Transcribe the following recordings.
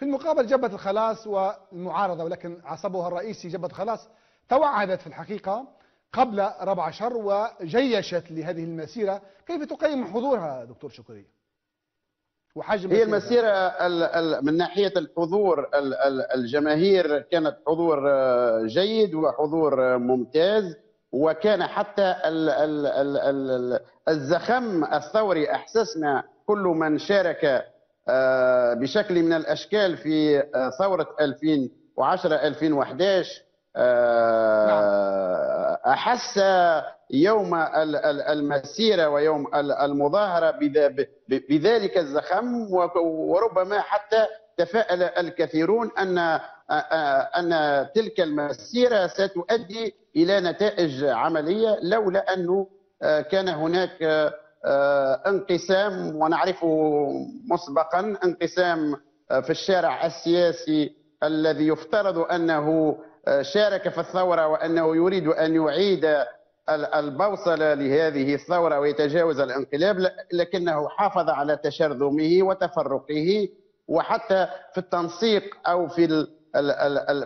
في المقابل جبهة الخلاص والمعارضة ولكن عصبها الرئيسي جبهة الخلاص توعدت في الحقيقة قبل ربع شهر وجيشت لهذه المسيرة. كيف تقيم حضورها دكتور شكري؟ وحجم هي المسيرة من ناحية الحضور الجماهير كانت حضور آه، جيد وحضور ممتاز وكان حتى الزخم الثوري أحسسنا كل من شارك آه، بشكل من الأشكال في آه، ثورة 2010 2011 آه، نعم. أحس يوم المسيرة ويوم المظاهرة بذلك الزخم وربما حتى تفاءل الكثيرون أن أن تلك المسيرة ستؤدي إلى نتائج عملية لولا أنه كان هناك آه، انقسام ونعرف مسبقا انقسام آه، في الشارع السياسي الذي يفترض أنه آه، شارك في الثورة وأنه يريد أن يعيد البوصلة لهذه الثورة ويتجاوز الانقلاب لكنه حافظ على تشرذمه وتفرقه وحتى في التنسيق أو في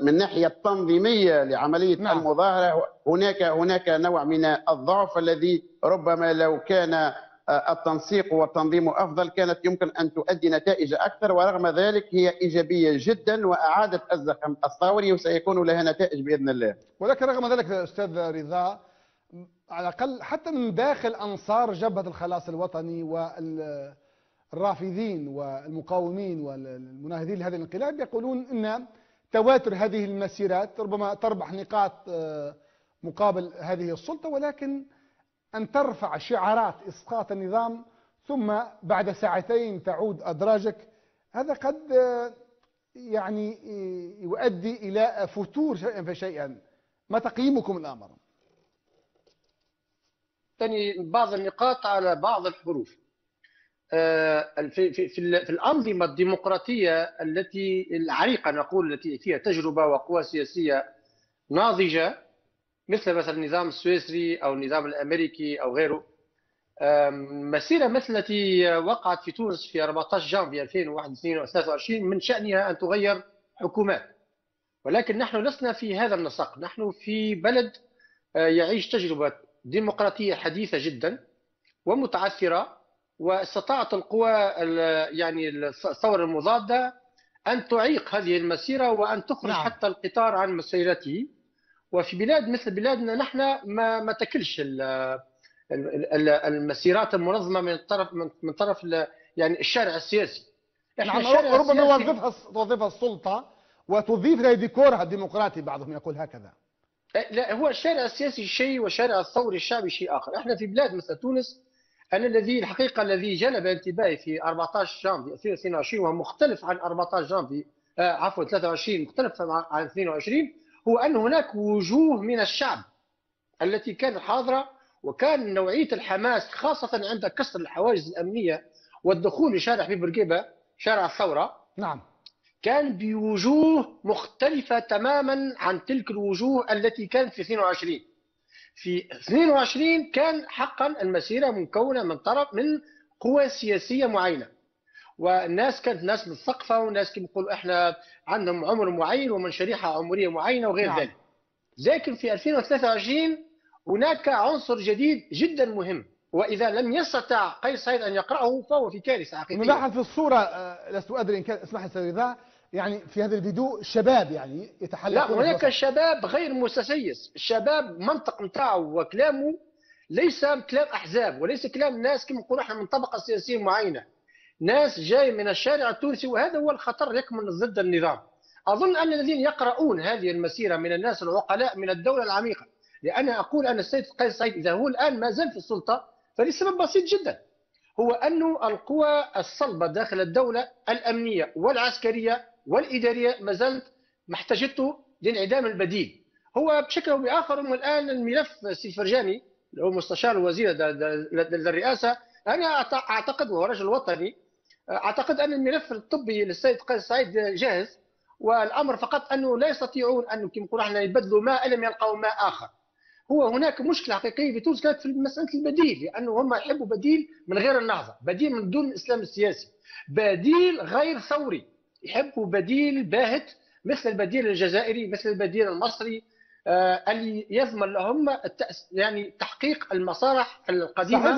من الناحيه التنظيميه لعملية نعم. المظاهرة هناك هناك نوع من الضعف الذي ربما لو كان التنسيق والتنظيم أفضل كانت يمكن أن تؤدي نتائج أكثر ورغم ذلك هي إيجابية جدا وأعادت الزخم الثوري وسيكون لها نتائج بإذن الله. ولكن رغم ذلك أستاذ رضا على الأقل حتى من داخل أنصار جبهة الخلاص الوطني والرافضين والمقاومين والمناهضين لهذا الانقلاب يقولون إن تواتر هذه المسيرات ربما تربح نقاط آه، مقابل هذه السلطة ولكن أن ترفع شعارات إسقاط النظام ثم بعد ساعتين تعود أدراجك هذا قد يعني يؤدي إلى فتور شيئا فشيئا. ما تقييمكم الأمر؟ ثاني بعض النقاط على بعض الحروف. آه، في, في, في الأنظمة الديمقراطية التي العريقة نقول التي فيها تجربة وقوى سياسية ناضجة مثل مثلا النظام السويسري أو النظام الأمريكي أو غيره مسيرة مثل التي وقعت في تونس في 14 جانفي 2021 من شأنها أن تغير حكومات. ولكن نحن لسنا في هذا النسق. نحن في بلد آه، يعيش تجربة ديمقراطية حديثة جدا ومتعثرة واستطاعت القوى يعني الثورة المضادة أن تعيق هذه المسيرة وأن تخرج نعم. حتى القطار عن مسيرته. وفي بلاد مثل بلادنا نحن ما ما تكلش المسيرات المنظمة من طرف من طرف يعني الشارع السياسي. نعم ربما يوظفها توظفها السلطة وتضيف إلى ديكورها الديمقراطي بعضهم يقول هكذا. لا هو الشارع السياسي شيء والشارع الثوري الشعبي شيء آخر. إحنا في بلاد مثل تونس أنا الذي الحقيقة الذي جلب انتباهي في 14 جانفي 2022 وهو مختلف عن 14 جانفي آه عفوا 23 مختلف عن 22 هو أن هناك وجوه من الشعب التي كانت حاضرة وكان نوعية الحماس خاصة عند كسر الحواجز الأمنية والدخول لشارع حبيب بورقيبة شارع الثورة نعم. كان بوجوه مختلفة تماما عن تلك الوجوه التي كانت في 22 في 22 كان حقا المسيرة مكونة من طرف من قوى سياسية معينة. والناس كانت ناس مثقفه وناس كما نقولوا إحنا عندهم عمر معين ومن شريحة عمرية معينة وغير نعم. ذلك. لكن في 2023 هناك عنصر جديد جدا مهم. وإذا لم يستطع قيس سعيد أن يقرأه فهو في كارثة حقيقية. نلاحظ في الصورة آه، لست أدري إن كان اسمح لي يعني في هذا الفيديو شباب يعني يتحلق لا هناك شباب غير متسيس الشباب منطق نتاعه وكلامه ليس كلام أحزاب وليس كلام ناس كما نقولوا إحنا من طبقة سياسية معينة. ناس جاي من الشارع التونسي وهذا هو الخطر يكمن ضد النظام. أظن أن الذين يقرؤون هذه المسيرة من الناس العقلاء من الدولة العميقة لأن أقول أن السيد قيس سعيد إذا هو الآن ما زال في السلطة فلسبب بسيط جدا. هو أن القوى الصلبة داخل الدولة الأمنية والعسكرية والإدارية ما زالت محتاجته لانعدام البديل. هو بشكل أو بآخر الان الملف سي فرجاني اللي هو مستشار الوزير للرئاسه أنا أعتقد وهو رجل وطني أعتقد أن الملف الطبي للسيد قيس سعيد جاهز والأمر فقط أنه لا يستطيعون أن كما نقولوا إحنا يبدلوا ماء لم يلقوا ماء آخر. هو هناك مشكلة حقيقية في تونس كانت في مسألة البديل لأنه هم يحبوا بديل من غير النهضه بديل من دون الإسلام السياسي بديل غير ثوري. يحبوا بديل باهت مثل البديل الجزائري مثل البديل المصري آه، اللي يضمن لهم يعني تحقيق المصالح القديمة.